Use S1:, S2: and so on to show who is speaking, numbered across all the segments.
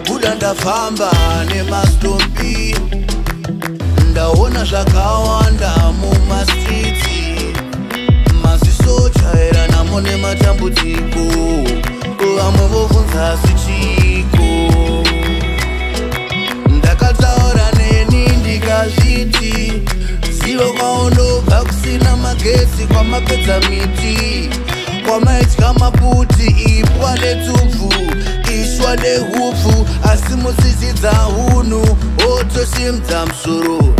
S1: ndabuda ndafamba nemastombi ndaona zvakawanda mumasiti maziso chairanamo nematambudziko vamwe vobvunza sichiko ndakataura neni ndikazviti zivo kwaunobva kusina magezi kwamapedza miti kwamaitya maputi ipwa netubvu kuswa nehupfu asi musizidza hunhu otosimudza musoro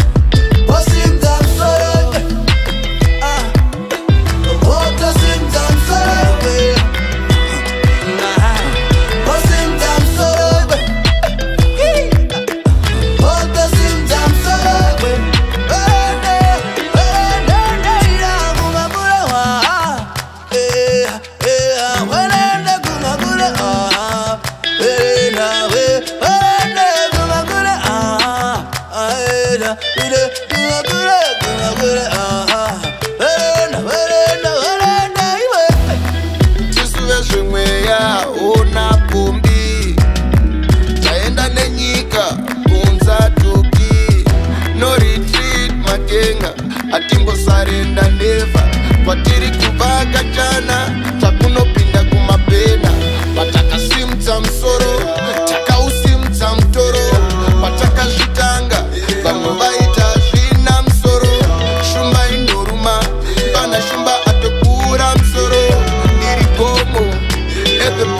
S1: with
S2: At the